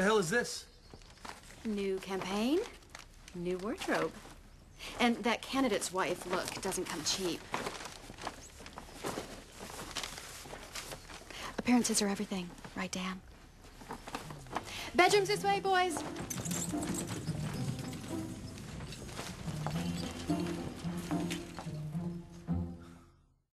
The hell is this? New campaign, new wardrobe. And that candidate's wife look doesn't come cheap. Appearances are everything, right, Dan? Bedrooms this way, boys.